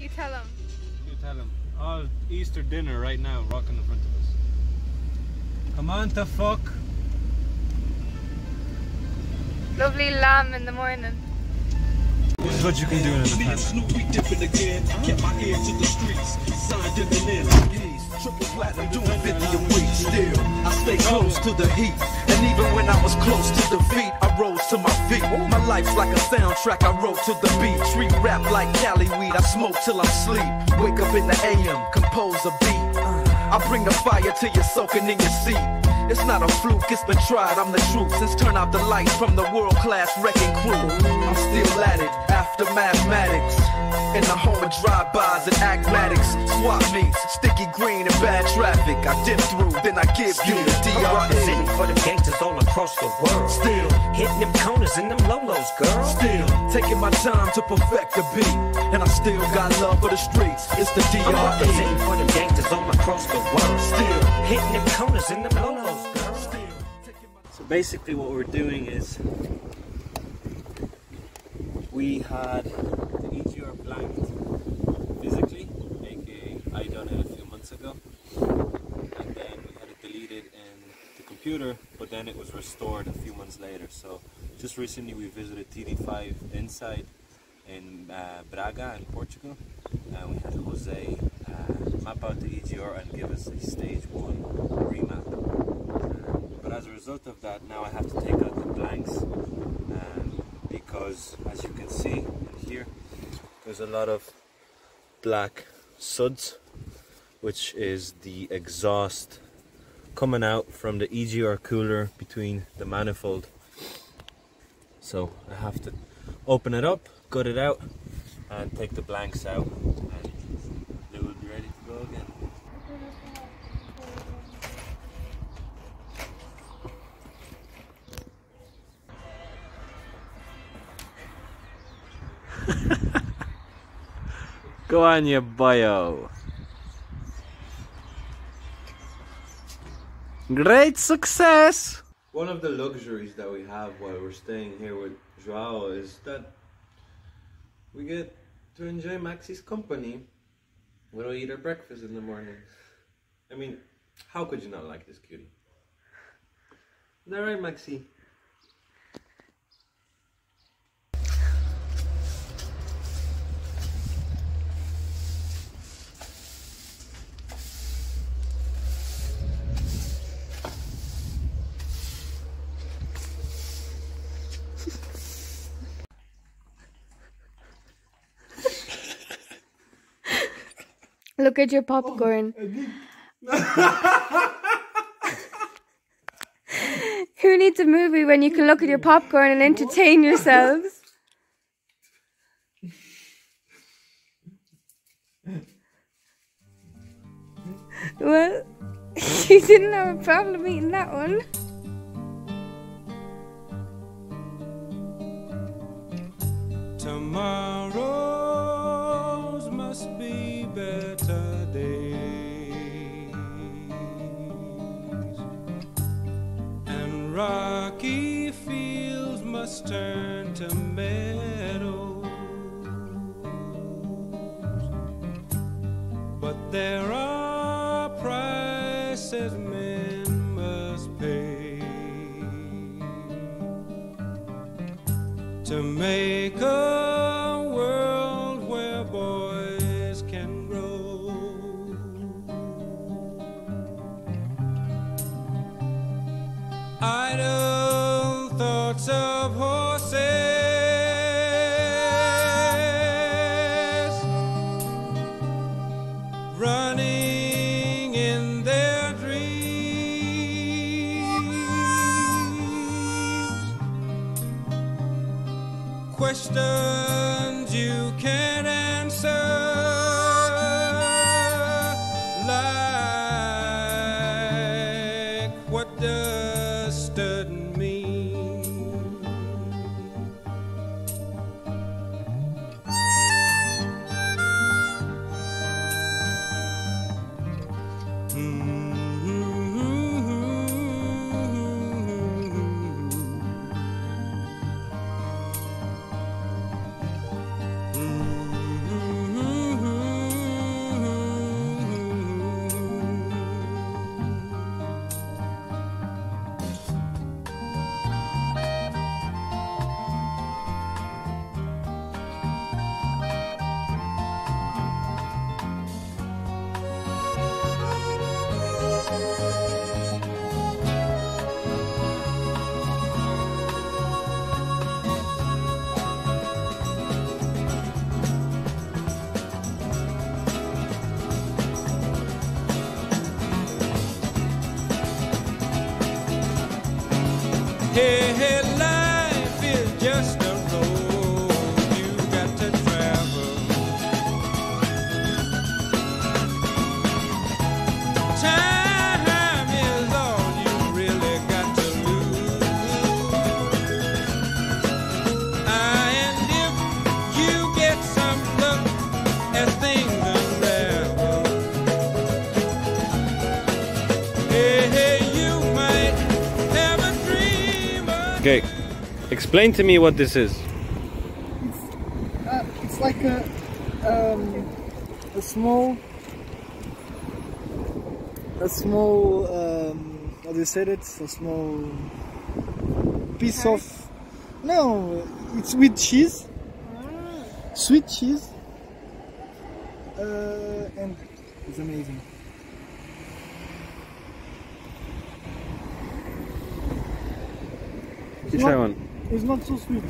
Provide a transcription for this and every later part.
You tell him. You tell him. All Easter dinner right now, rocking in front of us. Come on to fuck. Lovely lamb in the morning. This is what you can do in an apartment. Snoopy dipping again. Kept my ear to the streets. Signed dipping in. Triple platinum doing 50 a week. Still, I stay close to the heat. And even when I was close to defeat, I rose to my feet. My life's like a soundtrack. I wrote to the beat. Street rap like Cali weed. I smoke till I'm sleep. Wake up in the AM, compose a beat. I bring the fire till you're soaking in your seat. It's not a fluke, it's been tried, I'm the truth. Since turn out the lights from the world class wrecking crew. I'm still at it, after mathematics. In the home of drive-bys and acmatics. Swap meets, sticky green and bad traffic. I dip through, then I give you the DRE. representing for the gangsters all across the world. Still, Hitting them corners and them lolos, girl. still, taking my time to perfect the beat. And I still got love for the streets. It's the I'm representing for the gangsters all across the world. Still, Hitting them corners and them lolos, basically, what we're doing is we had the EGR blanked physically, aka I done it a few months ago, and then we had it deleted in the computer, but then it was restored a few months later. So just recently, we visited TD5 inside in uh, Braga in Portugal, and we had Jose uh, map out the EGR and give us a stage one remap. As a result of that, now I have to take out the blanks um, because, as you can see here, there's a lot of black suds, which is the exhaust coming out from the EGR cooler between the manifold. So I have to open it up, gut it out, and take the blanks out, Go on, you bio. Great success! One of the luxuries that we have while we're staying here with Joao is that we get to enjoy Maxi's company when we eat our breakfast in the morning. I mean, how could you not like this cutie? Isn't that right, Maxi? Look at your oh, popcorn. Who needs a movie when you can look at your popcorn and entertain yourselves? Well, you didn't have a problem eating that one. Tomorrows turn to meadows. But there are prices men must pay to make questions Okay, explain to me what this is. Uh, it's like a um, a small a small um, how do you say it? A small piece of no, it's with cheese, sweet cheese, uh, and it's amazing. You try one. It's not so sweet.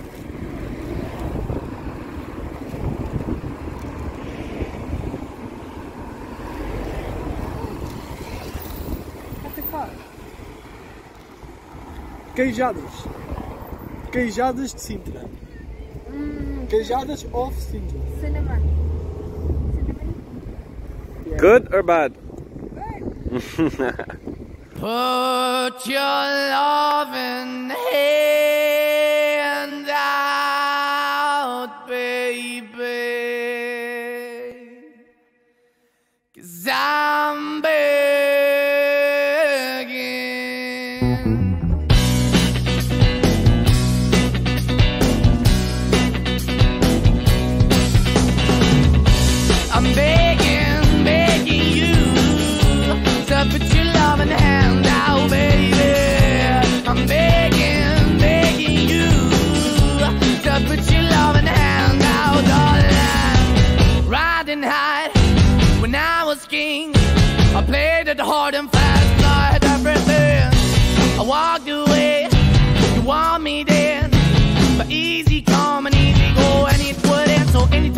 Queijadas. Queijadas de Sintra. Queijadas of Sintra. Cinnamon. Good or bad? Put your loving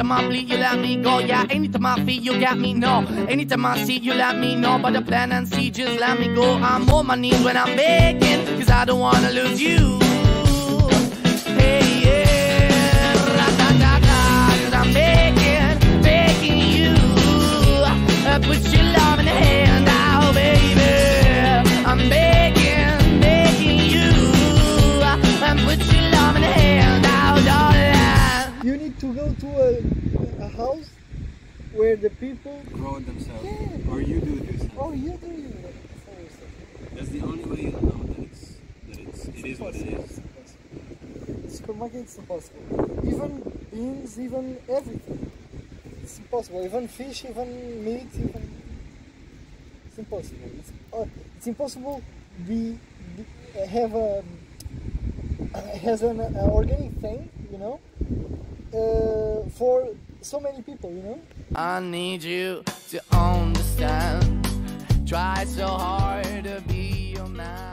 anytime I bleed, you let me go. Yeah, anytime I feel, you got me. No, anytime I see, you let me know. But the plan and see, just let me go. I'm on my knees when I'm begging, cause I don't wanna lose you. Hey, yeah, where the people. Grow it themselves. Yeah. Or you do it yourself. Oh, you do it for yourself. That's the only way you'll know that it's that it's it is what it is. Supermarket it's impossible. Even beans, even everything. It's impossible. Even fish, even meat, even it's impossible. It's, uh, it's impossible be, be have a has an uh, organic thing, you know, uh, for so many people, you know. I need you to understand. Try so hard to be your man.